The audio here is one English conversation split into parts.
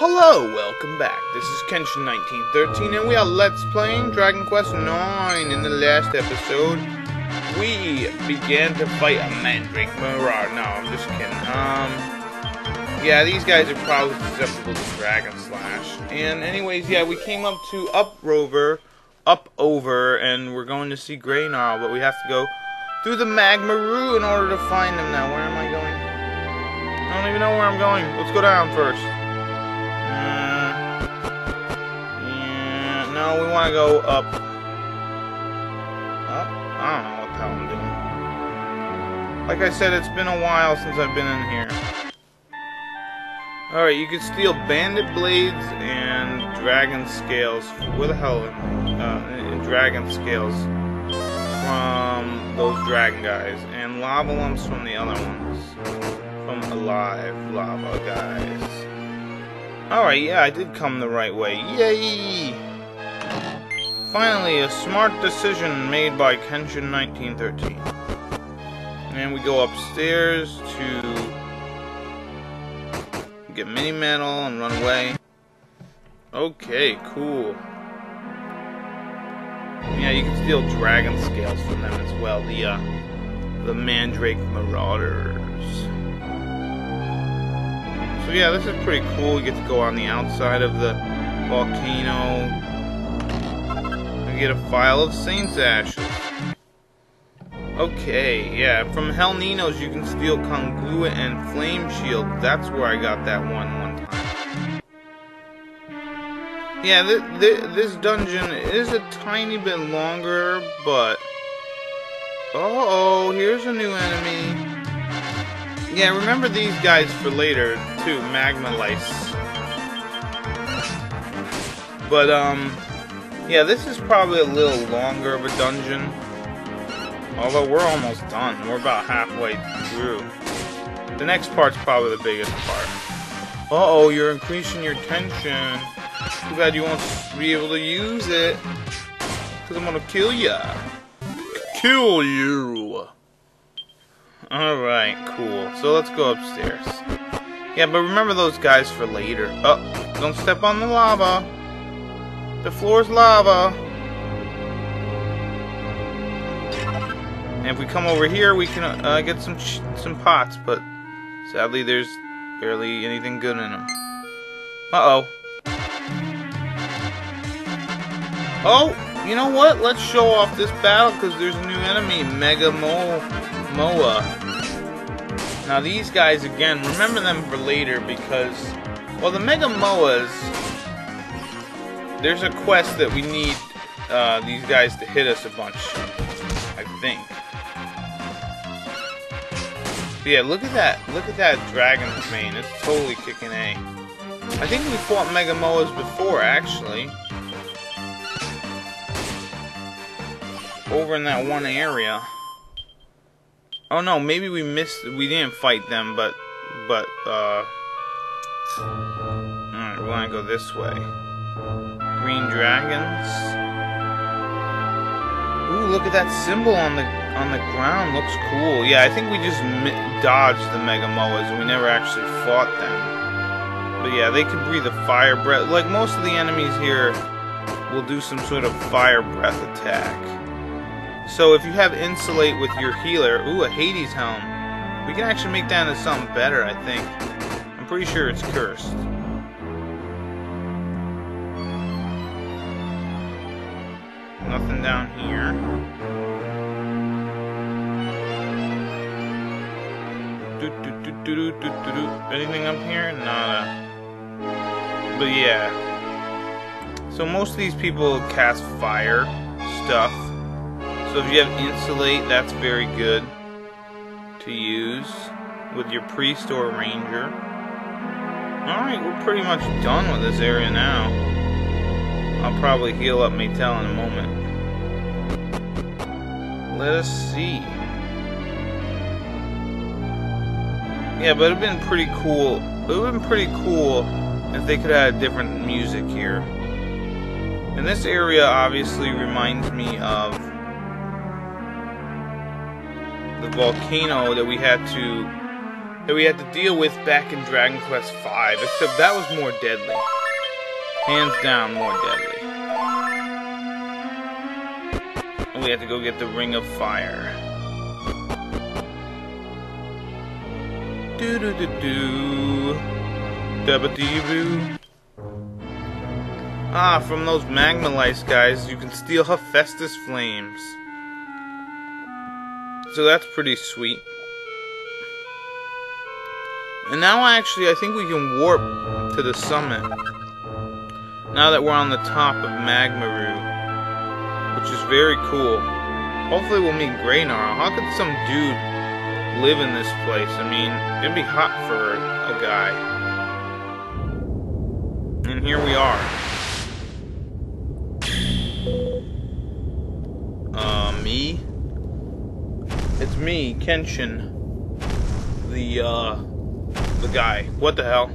Hello, welcome back. This is Kenshin1913, and we are Let's Playing Dragon Quest IX. In the last episode, we began to fight a Mandrake Marauder. No, I'm just kidding. Um, yeah, these guys are probably susceptible to Dragon Slash. And anyways, yeah, we came up to Uprover, up over, and we're going to see Greygnarl, but we have to go through the Magmaroo in order to find them now. Where am I going? I don't even know where I'm going. Let's go down first. Uh, yeah, no, we want to go up. Up? I don't know what the hell I'm doing. Like I said, it's been a while since I've been in here. Alright, you can steal bandit blades and dragon scales. Where the hell? Uh, dragon scales from those dragon guys. And lava lumps from the other ones. From alive lava guys. Alright, yeah, I did come the right way. Yay! Finally, a smart decision made by Kenshin 1913. And we go upstairs to get mini metal and run away. Okay, cool. Yeah, you can steal dragon scales from them as well. The uh, the Mandrake Marauders. So yeah, this is pretty cool. You get to go on the outside of the volcano. and get a file of Saint's Ashes. Okay, yeah, from Hell Nino's you can steal Congruent and Flame Shield. That's where I got that one one time. Yeah, th th this dungeon is a tiny bit longer, but... Uh oh here's a new enemy. Yeah, remember these guys for later, too, Magma Lice. But, um, yeah, this is probably a little longer of a dungeon. Although we're almost done. We're about halfway through. The next part's probably the biggest part. Uh-oh, you're increasing your tension. Too bad you won't be able to use it. Because I'm gonna kill ya. Kill you. Alright, cool. So let's go upstairs. Yeah, but remember those guys for later. Oh, don't step on the lava. The floor's lava. And if we come over here, we can uh, get some some pots, but sadly there's barely anything good in them. Uh-oh. Oh, you know what? Let's show off this battle because there's a new enemy, Mega Mo Moa. Now these guys, again, remember them for later because, well, the Mega Moas, there's a quest that we need uh, these guys to hit us a bunch, I think. But yeah, look at that. Look at that dragon's mane. It's totally kicking A. I think we fought Mega Moas before, actually. Over in that one area. Oh no, maybe we missed, we didn't fight them, but, but, uh... Alright, we want to go this way. Green dragons. Ooh, look at that symbol on the on the ground. Looks cool. Yeah, I think we just dodged the Mega Moas we never actually fought them. But yeah, they can breathe a fire breath. Like most of the enemies here will do some sort of fire breath attack. So if you have Insulate with your healer, ooh, a Hades helm. We can actually make that into something better, I think. I'm pretty sure it's cursed. Nothing down here. Do, do, do, do, do, do, do. Anything up here? Nada. But yeah. So most of these people cast fire stuff. So if you have insulate, that's very good to use with your priest or ranger. Alright, we're pretty much done with this area now. I'll probably heal up Maytel in a moment. Let us see. Yeah, but it'd been pretty cool. It would have been pretty cool if they could have had different music here. And this area obviously reminds me of the volcano that we had to that we had to deal with back in Dragon Quest V, except that was more deadly. Hands down, more deadly. And we had to go get the Ring of Fire. Do do do do. Dabba. Ah, from those magma guys, you can steal Hephaestus flames. So that's pretty sweet. And now actually I think we can warp to the summit. Now that we're on the top of Magmaroo. Which is very cool. Hopefully we'll meet Greygnarl. How could some dude live in this place? I mean, it'd be hot for a guy. And here we are. Uh, me? It's me, Kenshin. The, uh, the guy. What the hell?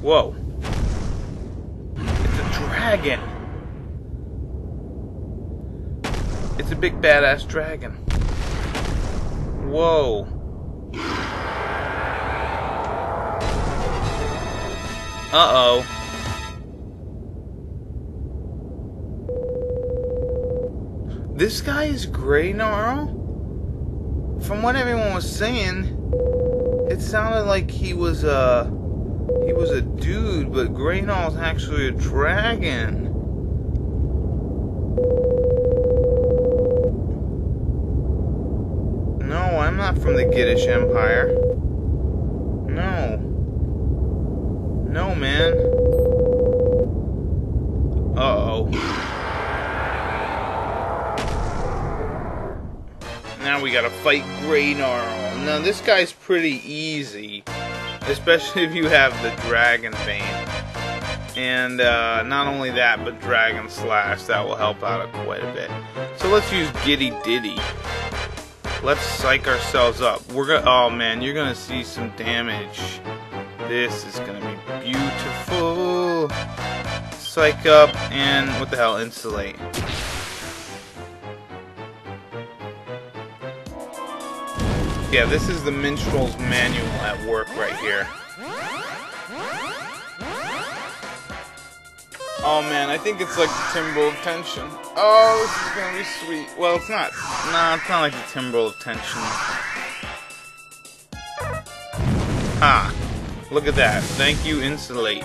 Whoa. It's a dragon. It's a big badass dragon. Whoa. Uh-oh. This guy is gray Greygnarl? From what everyone was saying, it sounded like he was a he was a dude, but Greygnarl's actually a dragon. No, I'm not from the Gittish Empire. No. No, man. Uh-oh. Now we gotta fight Greygnarl. Now this guy's pretty easy, especially if you have the Dragon Bane. And uh, not only that, but Dragon Slash, that will help out quite a bit. So let's use Gritty Ditty. Let's psych ourselves up. We're gonna, oh man, you're gonna see some damage. This is gonna be beautiful. Psych up and what the hell, insulate. Yeah, this is the minstrel's manual at work right here. Oh man, I think it's like the Timbrel of Tension. Oh, this is gonna be sweet. Well, it's not. Nah, it's not like the Timbrel of Tension. Ah, look at that. Thank you, Insulate.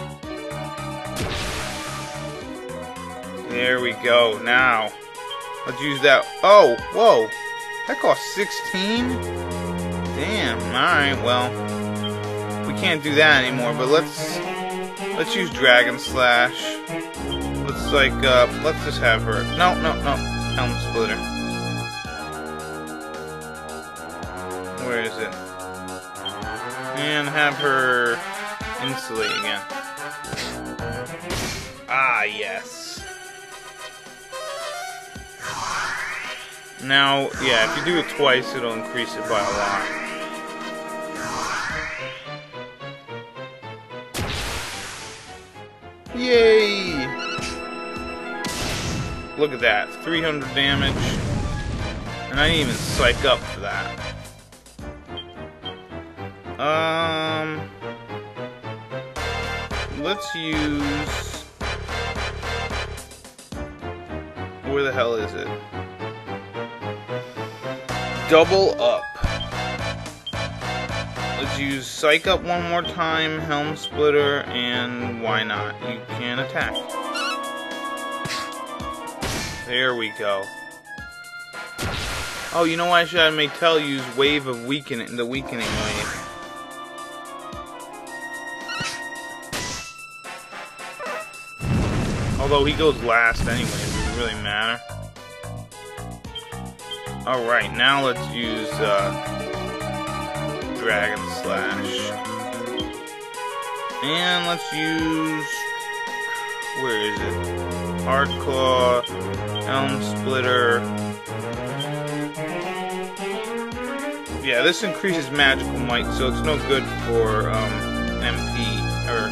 There we go. Now, let's use that. Oh, whoa. That cost 16? Damn, alright, well. We can't do that anymore, but let's let's use Dragon Slash. Let's like uh let's just have her no no no Helm Splitter. Where is it? And have her insulate again. Ah yes. Now, yeah, if you do it twice, it'll increase it by a lot. Yay! Look at that, 300 damage. And I didn't even psych up for that. Um... Let's use... Where the hell is it? Double up. Use Psych Up one more time, Helm Splitter, and why not? You can attack. There we go. Oh, you know why should I have Maytel use Wave of Weakening, the Weakening Wave. Although he goes last anyway, it does it really matter? Alright, now let's use, uh, Dragon Slash. And let's use... Where is it? Hard Claw, Helm Splitter. Yeah, this increases magical might, so it's no good for um, MP or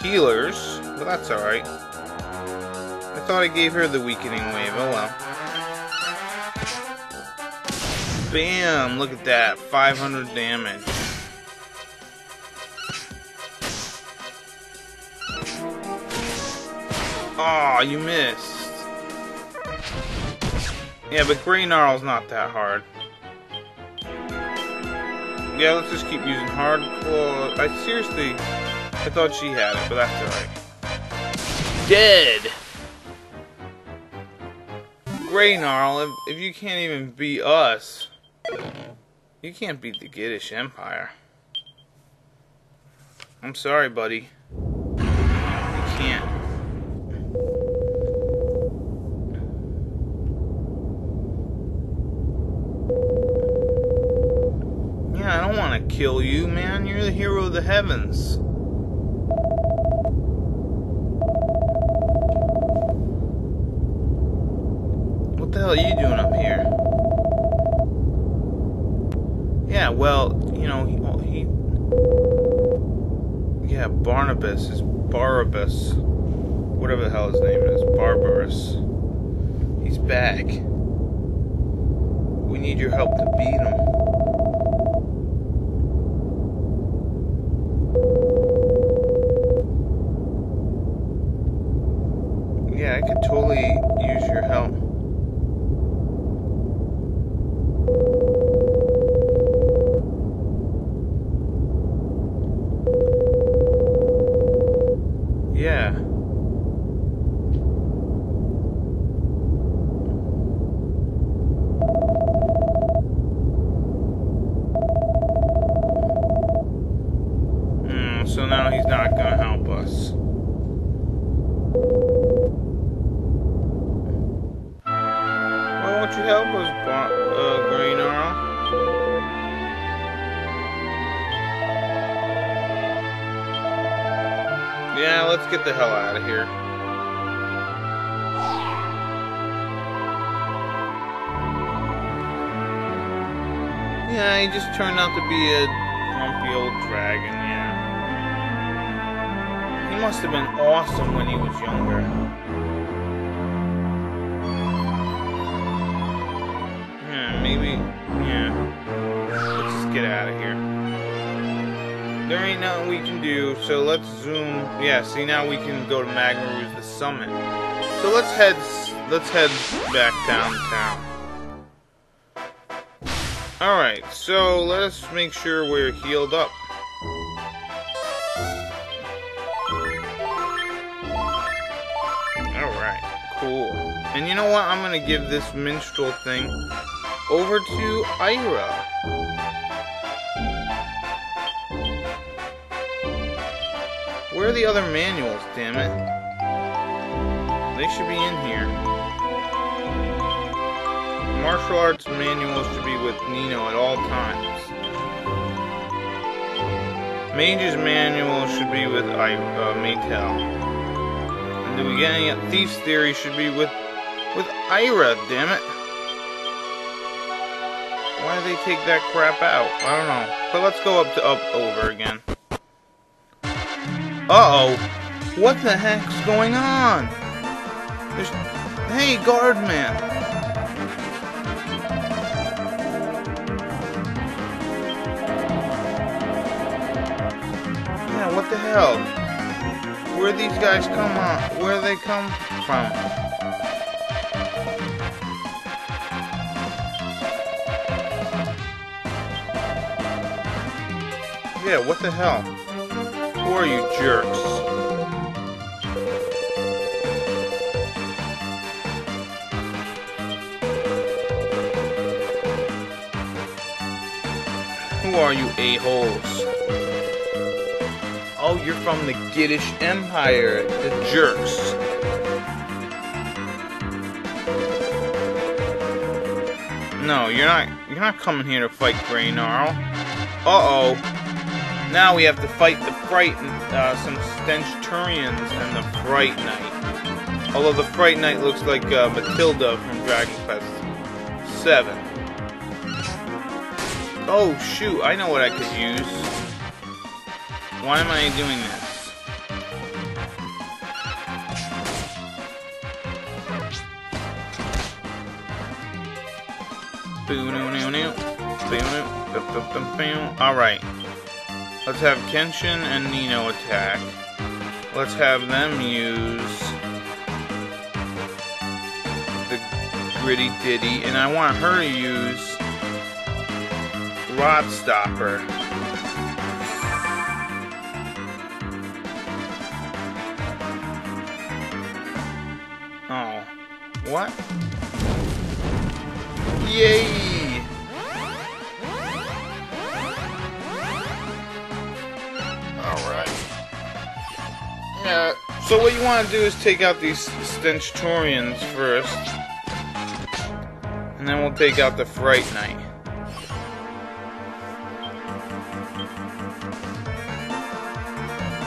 healers, but that's alright. I thought I gave her the weakening wave, oh well. Bam! Look at that. 500 damage. Aw, oh, you missed. Yeah, but Greygnarl's not that hard. Yeah, let's just keep using hard claws. I seriously, I thought she had it, but that's alright. Dead! Greygnarl, if, if you can't even beat us, you can't beat the Gittish Empire. I'm sorry, buddy. You can't. Yeah, I don't want to kill you, man. You're the hero of the heavens. What the hell are you doing up here? Yeah, well, you know, he, he yeah, Barnabas is Barabbas. Whatever the hell his name is. Barbarus. He's back. We need your help to beat him. Get the hell out of here. Yeah, he just turned out to be a grumpy old dragon, yeah. He must have been awesome when he was younger. Yeah, maybe, yeah. Let's just get out of here there ain't nothing we can do, so let's zoom. Yeah, see now we can go to Magma Ruse, the summit. So let's head, let's head back downtown. Alright, so let's make sure we're healed up. Alright, cool. And you know what? I'm gonna give this minstrel thing over to Ira. Where are the other manuals, damn it? They should be in here. Martial arts manuals should be with Nino at all times. Mage's manual should be with I, uh, Maytel. And do we get any Thief's Theory should be with with Ira, damn it. Why did they take that crap out? I don't know. But let's go up to up over again. Uh-oh. What the heck's going on? There's... Hey, guard man. Yeah, what the hell? Where these guys come uh, on? Where they come from? Yeah, what the hell? Who are you jerks? Who are you a-holes? Oh, you're from the Gittish Empire, the jerks. No, you're not you're not coming here to fight Greygnarl. Uh-oh. Now we have to fight the Fright, uh, some Stenchturians and the Fright Knight. Although the Fright Knight looks like uh, Matilda from Dragon Quest VII. Oh shoot, I know what I could use. Why am I doing this? Alright. Let's have Kenshin and Nino attack. Let's have them use the Gritty Ditty, and I want her to use Rod Stopper. Oh. What? Yay! So what you want to do is take out these Stentorians first. And then we'll take out the Fright Knight.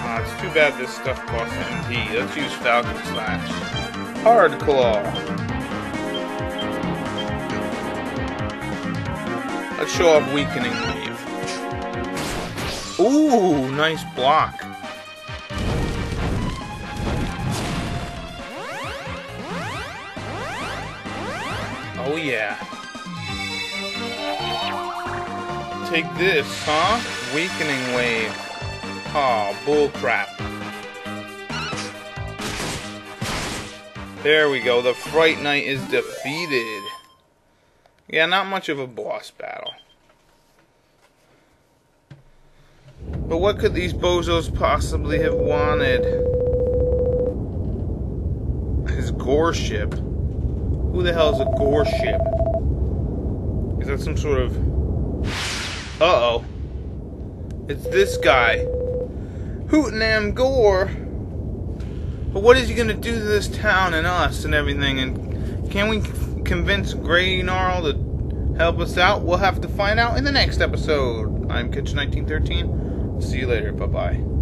Ah, it's too bad this stuff costs MD. Let's use Falcon Slash. Hard Claw. Let's show off Weakening Wave. Ooh, nice block. Oh yeah. Take this, huh? Weakening wave. Oh, bullcrap. There we go. The Fright Knight is defeated. Yeah, not much of a boss battle. But what could these bozos possibly have wanted? His gore ship. Who the hell is a gore ship? Is that some sort of... Uh-oh. It's this guy. Hootenam Gore. But what is he gonna do to this town and us and everything? And can we convince Greygnarl to help us out? We'll have to find out in the next episode. I'm Kenshin1913. See you later. Bye-bye.